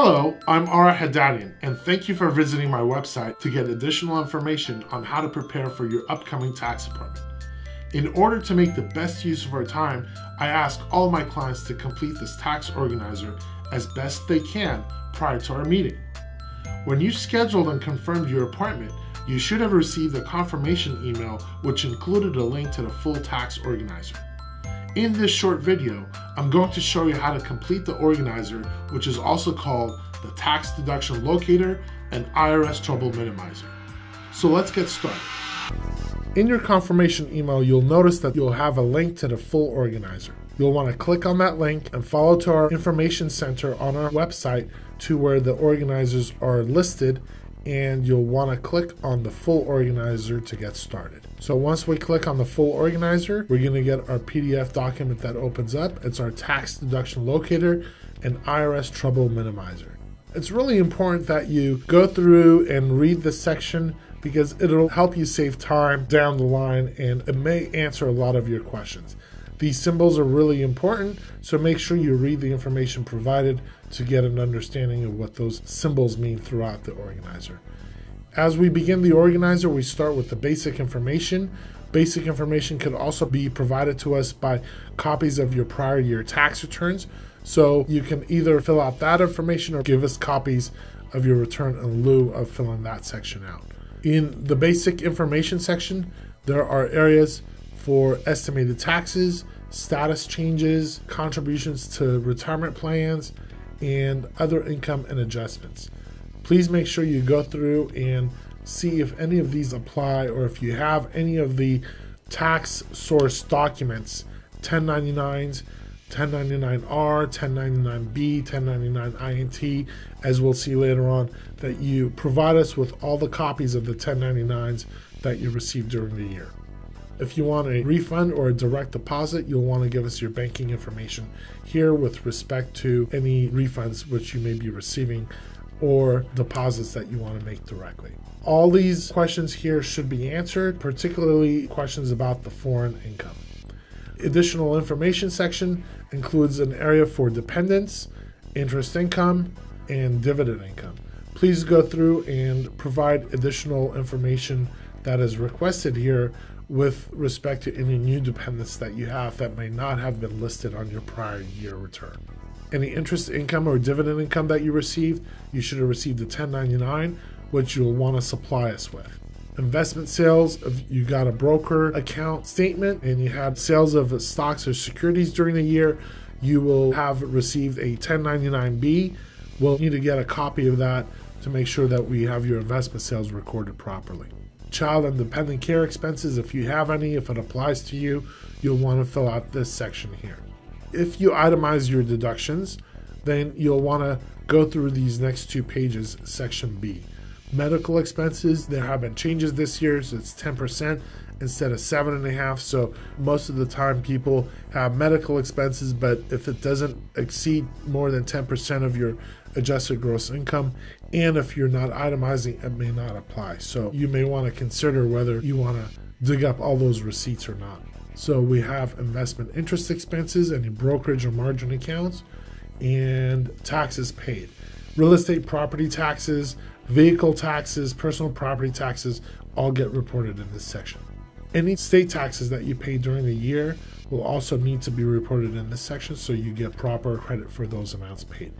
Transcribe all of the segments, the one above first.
Hello, I'm Ara Haddadian, and thank you for visiting my website to get additional information on how to prepare for your upcoming tax appointment. In order to make the best use of our time, I ask all my clients to complete this tax organizer as best they can prior to our meeting. When you scheduled and confirmed your appointment, you should have received a confirmation email which included a link to the full tax organizer. In this short video, I'm going to show you how to complete the organizer, which is also called the Tax Deduction Locator and IRS Trouble Minimizer. So let's get started. In your confirmation email, you'll notice that you'll have a link to the full organizer. You'll want to click on that link and follow to our information center on our website to where the organizers are listed and you'll want to click on the full organizer to get started. So once we click on the full organizer, we're going to get our PDF document that opens up. It's our tax deduction locator and IRS trouble minimizer. It's really important that you go through and read this section because it'll help you save time down the line and it may answer a lot of your questions. These symbols are really important, so make sure you read the information provided to get an understanding of what those symbols mean throughout the organizer. As we begin the organizer, we start with the basic information. Basic information could also be provided to us by copies of your prior year tax returns. So you can either fill out that information or give us copies of your return in lieu of filling that section out. In the basic information section, there are areas for estimated taxes, status changes, contributions to retirement plans, and other income and adjustments. Please make sure you go through and see if any of these apply or if you have any of the tax source documents 1099s, 1099R, 1099B, 1099INT, as we'll see later on, that you provide us with all the copies of the 1099s that you received during the year. If you want a refund or a direct deposit, you'll want to give us your banking information here with respect to any refunds which you may be receiving or deposits that you want to make directly. All these questions here should be answered, particularly questions about the foreign income. Additional information section includes an area for dependents, interest income, and dividend income. Please go through and provide additional information that is requested here with respect to any new dependents that you have that may not have been listed on your prior year return. Any interest income or dividend income that you received, you should have received a 1099, which you'll want to supply us with. Investment sales, if you got a broker account statement and you had sales of stocks or securities during the year, you will have received a 1099B. We'll need to get a copy of that to make sure that we have your investment sales recorded properly child and dependent care expenses, if you have any, if it applies to you, you'll want to fill out this section here. If you itemize your deductions, then you'll want to go through these next two pages, section B. Medical expenses, there have been changes this year, so it's 10% instead of seven and a half. So most of the time people have medical expenses, but if it doesn't exceed more than 10% of your adjusted gross income, and if you're not itemizing, it may not apply. So you may want to consider whether you want to dig up all those receipts or not. So we have investment interest expenses, any brokerage or margin accounts, and taxes paid. Real estate property taxes, vehicle taxes, personal property taxes all get reported in this section. Any state taxes that you pay during the year will also need to be reported in this section so you get proper credit for those amounts paid.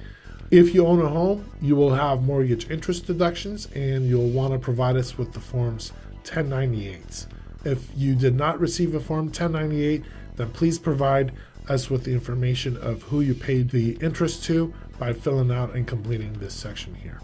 If you own a home, you will have mortgage interest deductions and you'll want to provide us with the forms 1098s. If you did not receive a form 1098, then please provide us with the information of who you paid the interest to by filling out and completing this section here.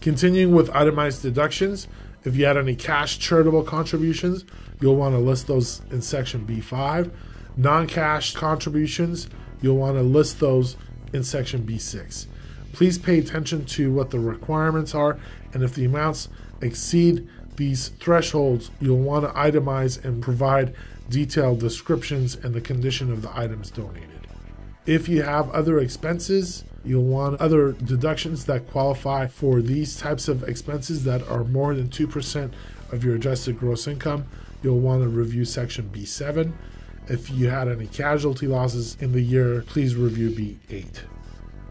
Continuing with itemized deductions, if you had any cash charitable contributions, you'll want to list those in section B5. Non cash contributions, you'll want to list those in section B6. Please pay attention to what the requirements are, and if the amounts exceed these thresholds, you'll want to itemize and provide detailed descriptions and the condition of the items donated. If you have other expenses, you'll want other deductions that qualify for these types of expenses that are more than 2% of your adjusted gross income. You'll want to review section B7. If you had any casualty losses in the year, please review B8.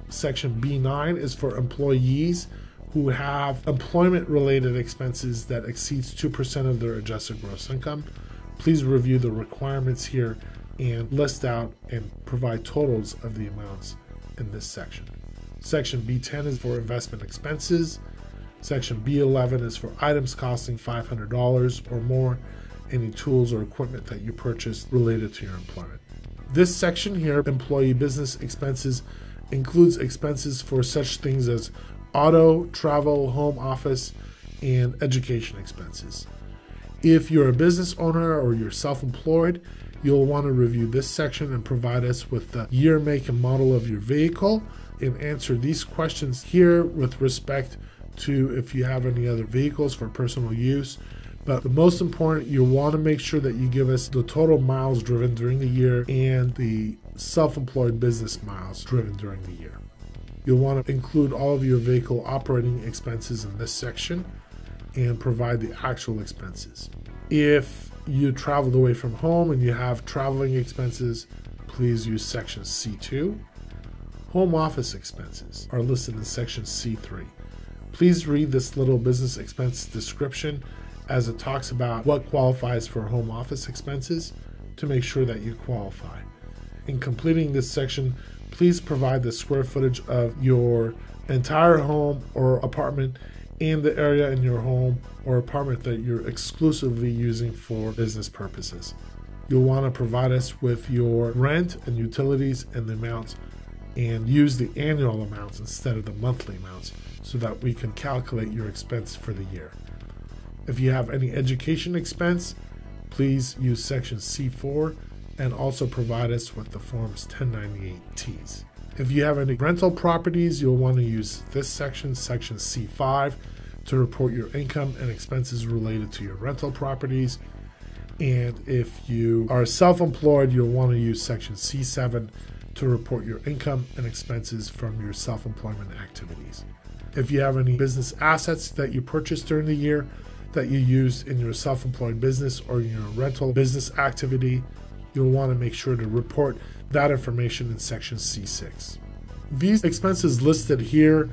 Section B9 is for employees who have employment related expenses that exceeds 2% of their adjusted gross income. Please review the requirements here and list out and provide totals of the amounts in this section. Section B10 is for investment expenses. Section B11 is for items costing $500 or more, any tools or equipment that you purchased related to your employment. This section here, employee business expenses, includes expenses for such things as auto, travel, home office, and education expenses. If you're a business owner or you're self employed, you'll want to review this section and provide us with the year, make, and model of your vehicle and answer these questions here with respect to if you have any other vehicles for personal use. But the most important, you want to make sure that you give us the total miles driven during the year and the self employed business miles driven during the year. You'll want to include all of your vehicle operating expenses in this section and provide the actual expenses. If you traveled away from home and you have traveling expenses, please use section C2. Home office expenses are listed in section C3. Please read this little business expense description as it talks about what qualifies for home office expenses to make sure that you qualify. In completing this section, please provide the square footage of your entire home or apartment and the area in your home or apartment that you're exclusively using for business purposes. You'll want to provide us with your rent and utilities and the amounts and use the annual amounts instead of the monthly amounts so that we can calculate your expense for the year. If you have any education expense, please use section C4 and also provide us with the forms 1098Ts. If you have any rental properties, you'll want to use this section, section C5, to report your income and expenses related to your rental properties. And if you are self employed, you'll want to use section C7 to report your income and expenses from your self employment activities. If you have any business assets that you purchased during the year that you use in your self employed business or your rental business activity, you'll want to make sure to report that information in section C6. These expenses listed here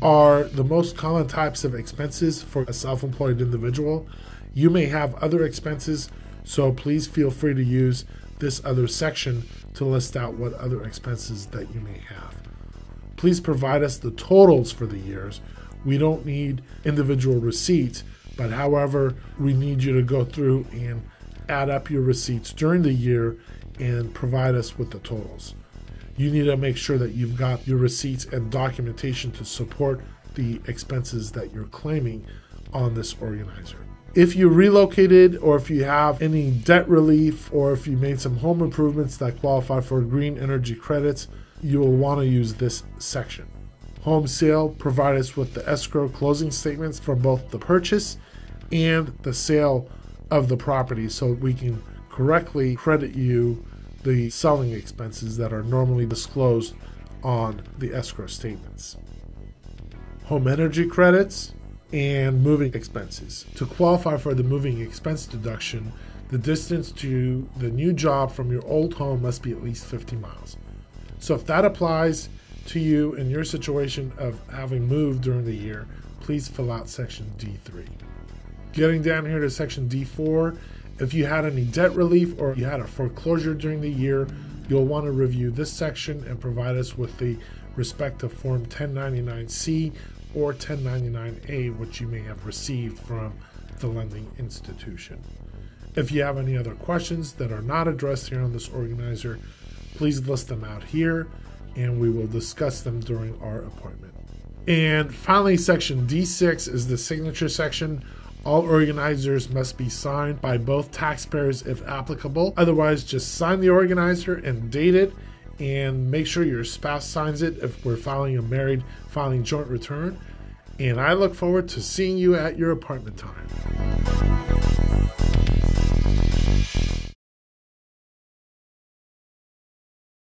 are the most common types of expenses for a self employed individual. You may have other expenses, so please feel free to use this other section to list out what other expenses that you may have. Please provide us the totals for the years. We don't need individual receipts, but however, we need you to go through and add up your receipts during the year and provide us with the totals. You need to make sure that you've got your receipts and documentation to support the expenses that you're claiming on this organizer. If you relocated or if you have any debt relief or if you made some home improvements that qualify for green energy credits, you will want to use this section. Home sale provide us with the escrow closing statements for both the purchase and the sale of the property so we can correctly credit you the selling expenses that are normally disclosed on the escrow statements. Home energy credits and moving expenses. To qualify for the moving expense deduction, the distance to the new job from your old home must be at least 50 miles. So if that applies to you in your situation of having moved during the year, please fill out section D3. Getting down here to section D4, if you had any debt relief or you had a foreclosure during the year, you'll want to review this section and provide us with the respective Form 1099C or 1099A, which you may have received from the lending institution. If you have any other questions that are not addressed here on this organizer, please list them out here and we will discuss them during our appointment. And finally, section D6 is the signature section. All organizers must be signed by both taxpayers if applicable. Otherwise, just sign the organizer and date it and make sure your spouse signs it if we're filing a married filing joint return. And I look forward to seeing you at your appointment time.